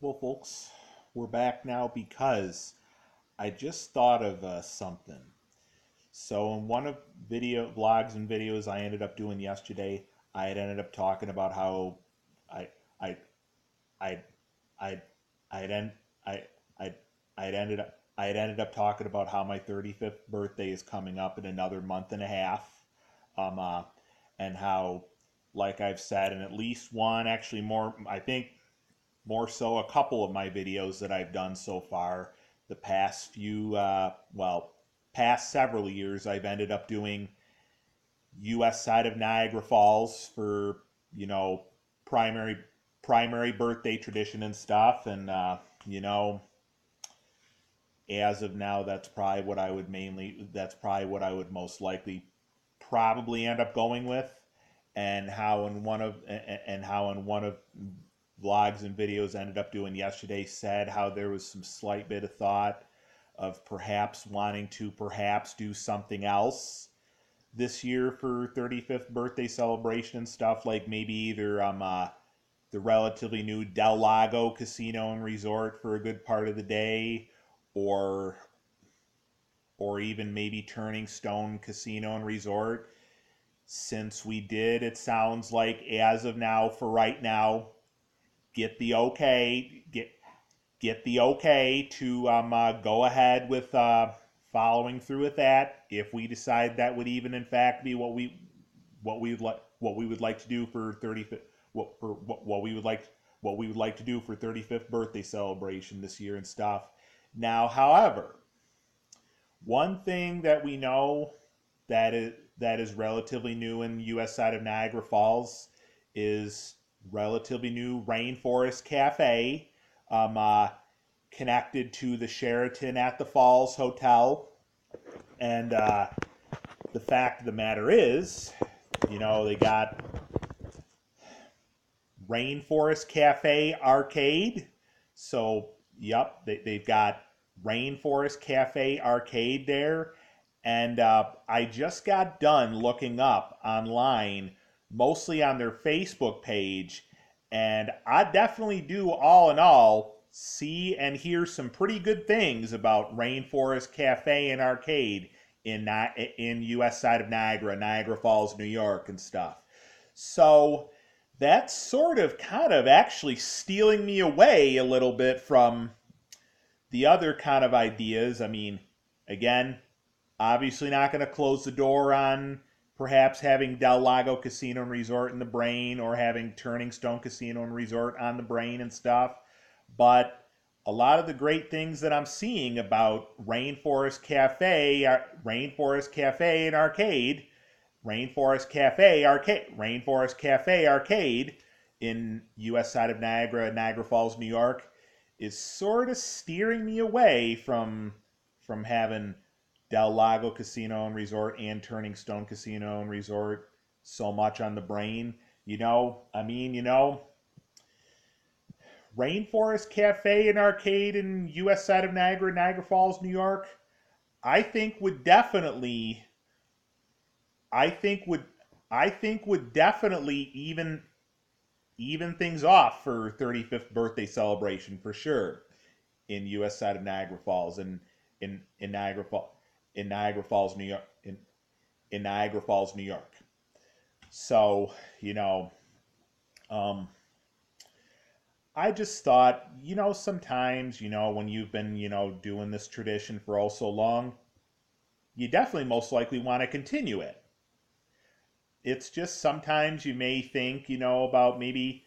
Well, folks, we're back now because I just thought of uh, something. So, in one of video vlogs and videos I ended up doing yesterday, I had ended up talking about how I I I I I had end, I I I had ended up I had ended up talking about how my 35th birthday is coming up in another month and a half, um, uh, and how, like I've said, in at least one, actually more, I think more so a couple of my videos that I've done so far, the past few, uh, well, past several years, I've ended up doing U.S. side of Niagara Falls for, you know, primary primary birthday tradition and stuff, and uh, you know as of now, that's probably what I would mainly, that's probably what I would most likely probably end up going with. And how in one of, and how in one of vlogs and videos I ended up doing yesterday said how there was some slight bit of thought of perhaps wanting to perhaps do something else this year for 35th birthday celebration and stuff like maybe either um uh, the relatively new Del Lago Casino and Resort for a good part of the day or or even maybe Turning Stone Casino and Resort. Since we did, it sounds like as of now, for right now, get the okay, get get the okay to um, uh, go ahead with uh, following through with that. If we decide that would even in fact be what we what we would like what we would like to do for 35th what for what, what we would like what we would like to do for 35th birthday celebration this year and stuff now, however, one thing that we know that is that is relatively new in the U.S. side of Niagara Falls is relatively new Rainforest Cafe, um, uh, connected to the Sheraton at the Falls Hotel. And uh, the fact of the matter is, you know, they got Rainforest Cafe Arcade. So Yep, they, they've got Rainforest Cafe Arcade there. And uh, I just got done looking up online, mostly on their Facebook page. And I definitely do, all in all, see and hear some pretty good things about Rainforest Cafe and Arcade in in U.S. side of Niagara, Niagara Falls, New York, and stuff. So that's sort of kind of actually stealing me away a little bit from the other kind of ideas. I mean, again, obviously not going to close the door on perhaps having Del Lago Casino and Resort in the brain or having Turning Stone Casino and Resort on the brain and stuff. But a lot of the great things that I'm seeing about Rainforest Cafe, Rainforest Cafe and Arcade Rainforest Cafe Arcade, Rainforest Cafe Arcade in U.S. side of Niagara, Niagara Falls, New York, is sort of steering me away from from having Del Lago Casino and Resort and Turning Stone Casino and Resort so much on the brain. You know, I mean, you know, Rainforest Cafe and Arcade in U.S. side of Niagara, Niagara Falls, New York, I think would definitely I think would I think would definitely even even things off for 35th birthday celebration for sure in U.S. side of Niagara Falls and in, in Niagara Falls in Niagara Falls, New York in in Niagara Falls, New York. So you know, um, I just thought you know sometimes you know when you've been you know doing this tradition for all so long, you definitely most likely want to continue it it's just sometimes you may think, you know, about maybe